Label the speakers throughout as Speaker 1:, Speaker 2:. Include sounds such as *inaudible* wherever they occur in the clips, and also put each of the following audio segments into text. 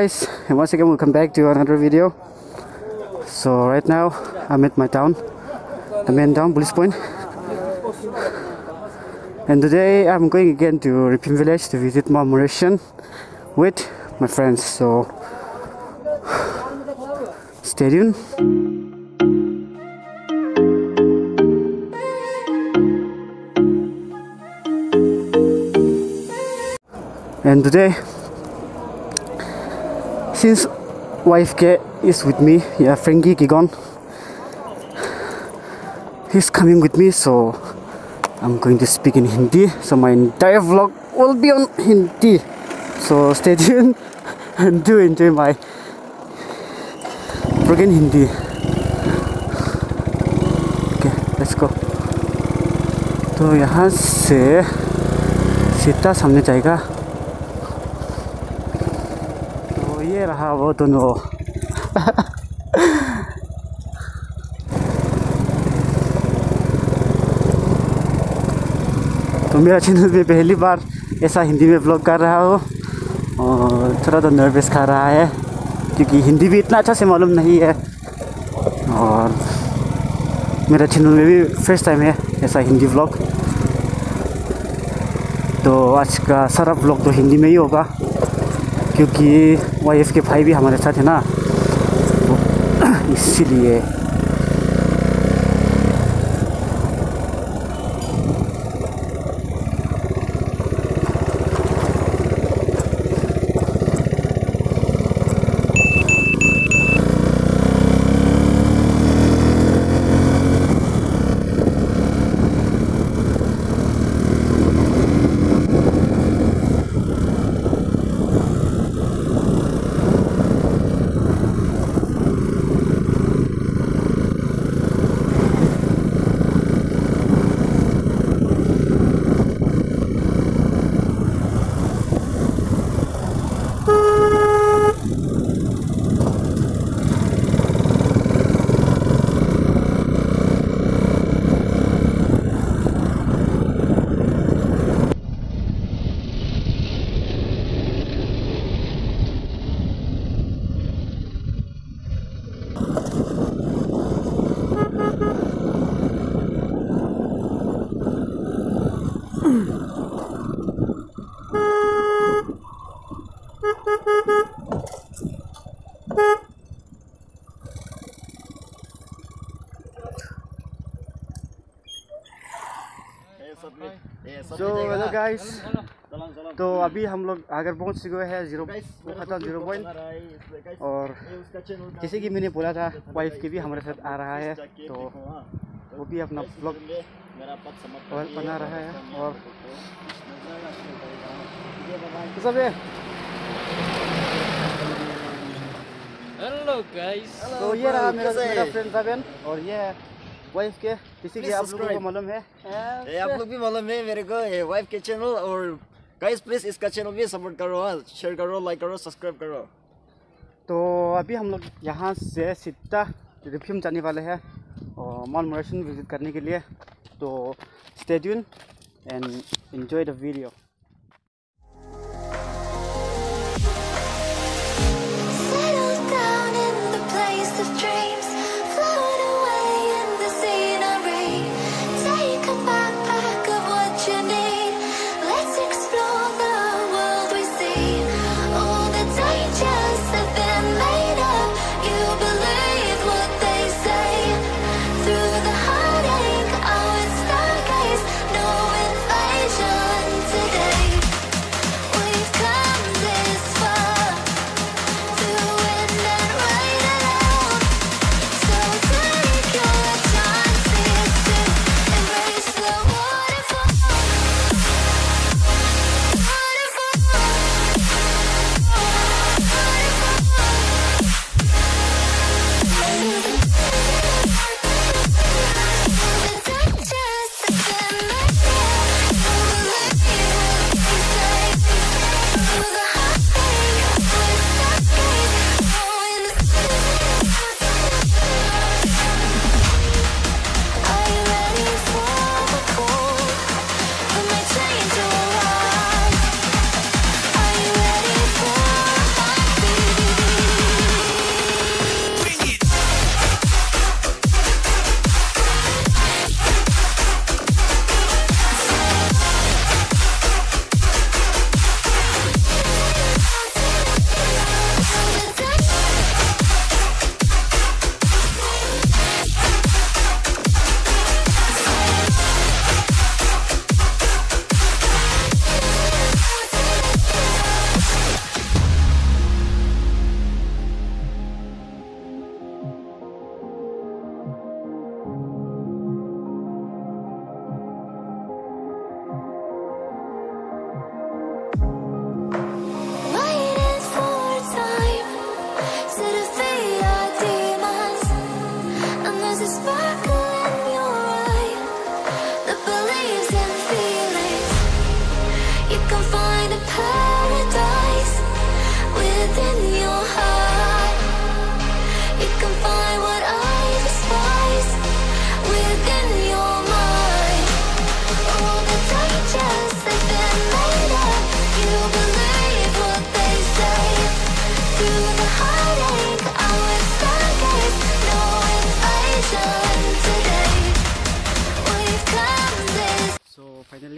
Speaker 1: guys and once again welcome back to another video. So right now I'm at my town, the main town, Police Point. And today I'm going again to Ripim village to visit Mount Mauritian with my friends. So stay tuned. And today since wife K is with me, yeah, Frankie Gigon, he's coming with me, so I'm going to speak in Hindi. So my entire vlog will be on Hindi. So stay tuned *laughs* and do enjoy my broken Hindi. Okay, let's go. तो यहाँ से सीधा सामने जाएगा रहा वो दोनों। तो मेरा चैनल पे पहली बार ऐसा हिंदी में ब्लॉग कर रहा हो और थोड़ा तो नर्वस खा रहा है, क्योंकि हिंदी भी इतना अच्छा से मालूम नहीं है। और मेरा चैनल में भी फ़र्स्ट टाइम है ऐसा हिंदी ब्लॉग तो आज का सारा ब्लॉग तो हिंदी में ही होगा। क्योंकि वाई एस के भाई भी हमारे साथ है ना। तो *clears throat* इसीलिए सो हेलो गाइस तो अभी हम लोग आगर पहुँच चुके हैं ज़ीरो खत्म ज़ीरो पॉइंट। और जैसे कि मैंने बोला था वाइफ के भी हमारे साथ आ रहा है तो वो भी अपना ब्लॉग बना रहा है और तो सब है
Speaker 2: हेलो गाइस
Speaker 1: तो ये रहा मेरा मेरा फ्रेंड सबन और ये है वाइफ के किसी के आप लोगों को मालूम है?
Speaker 3: ये आप लोग भी मालूम है मेरे को ये वाइफ के चैनल और गाइस प्लीज़ इसका चैनल भी सपोर्ट करो हाँ शेयर करो लाइक करो सब्सक्राइब करो।
Speaker 1: तो अभी हम लोग यहाँ से सीधा रिफ्यूम जाने वाले हैं और माउंट मोरेशन विज़िट करने के लिए। तो stay
Speaker 4: tune and enjoy the
Speaker 1: video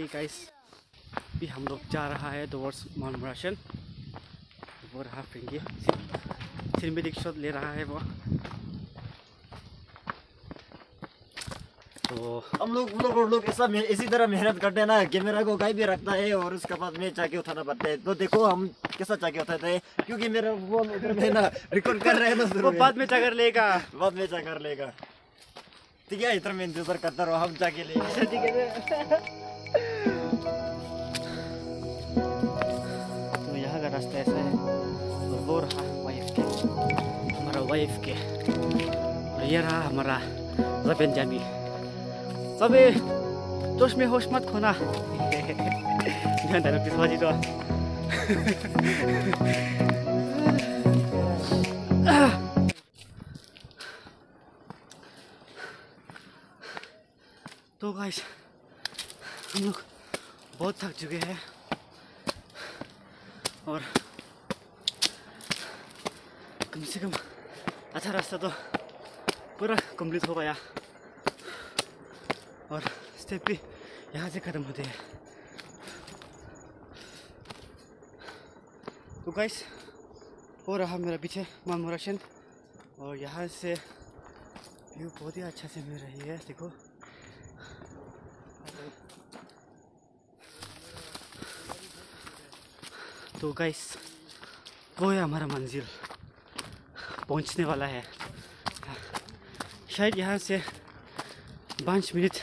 Speaker 1: finally guys अभी हम लोग जा रहा है टुवर्ड्स माउंट राशन वो रहा फ्रेंगी सिनेमेटिक शॉट ले रहा है वो. तो
Speaker 3: हम लोग लोग लोग ऐसा इसी तरह मेहनत करते हैं ना कैमरा को कहीं भी रखता है और उसके बाद में जाके उठाना पड़ता है। तो देखो हम कैसा जाके उठाते हैं क्योंकि मेरा इधर में ना रिकॉर्ड कर रहे हैं ना
Speaker 1: वो बाद में जाकर लेगा।
Speaker 3: बाद में जा कर लेगा। ठीक है इधर में इंतज़ार करता रहो हम जाके लेंगे ठीक है।
Speaker 1: रास्ता ऐसा है और वो रहा वाइफ के, हमारा वाइफ के। और ये रहा हमारा रबेन जामी सबै जोश में होश मत खोना। ध्यान धर पिस बाजी तो। तो गाइस हम लोग बहुत थक चुके हैं। और कम से कम अच्छा रास्ता तो पूरा कंप्लीट हो गया। और स्टेप भी यहाँ से ख़त्म होते हैं। तो गाइस हो रहा मेरा पीछे मामोरेशन और यहाँ से व्यू बहुत ही अच्छा से मिल रही है, देखो। तो गाइस वो है हमारा मंजिल पहुँचने वाला है शायद यहाँ से पाँच मिनट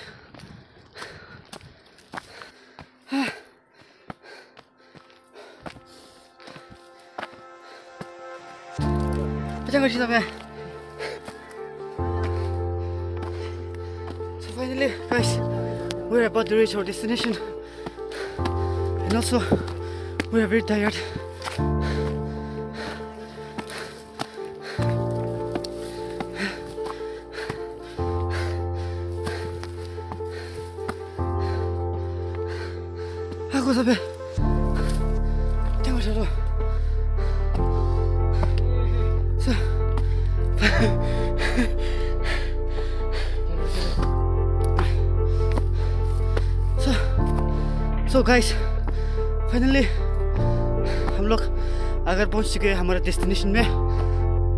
Speaker 1: अच्छा कर तपाईँ So finally, guys, we're about to reach our destination. And also, we are very tired. Aku sampai. Tengok dulu. So. So, guys, finally अगर पहुँच चुके हैं हमारे डेस्टिनेशन में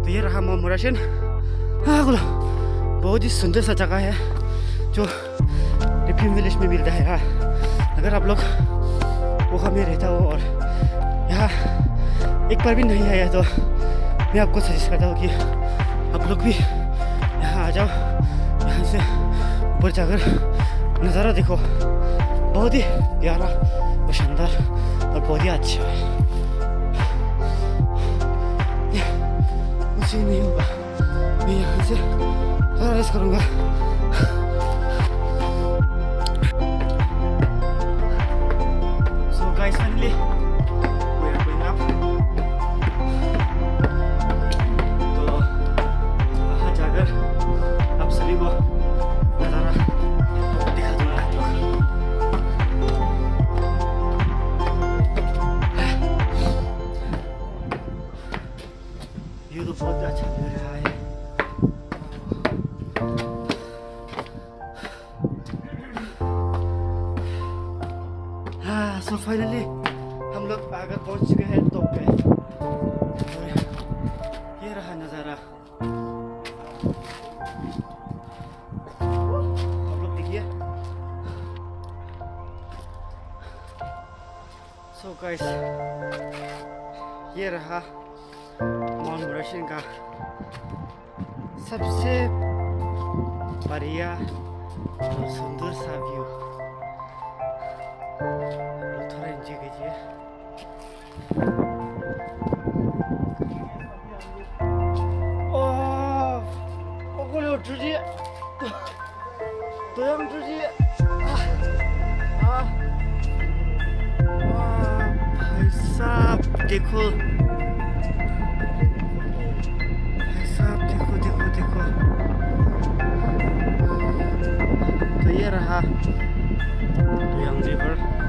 Speaker 1: तो ये रहा मोमोरेशन हाँ बोलो बहुत ही सुंदर सा जगह है, जो डिफिन विलेज में मिलता है। हाँ अगर आप लोग वहाँ में रहता हो और यहाँ एक बार भी नहीं आया तो मैं आपको सजेस्ट करता हूँ कि आप लोग भी यहाँ आ जाओ। यहाँ से ऊपर जाकर नज़ारा देखो। बहुत ही प्यारा और शानदार और बहुत ही अच्छा है। मुझसे नहीं होगा मैं यहाँ से थोड़ा रेस्ट करूँगा So सो गाइस ये रहा माउंट मुराशिन का सबसे बढ़िया और सुंदर सा व्यू थोड़ा एंजॉय कीजिए। देखो। ऐसा देखो देखो देखो। तो ये रहा। तो यंग रिवर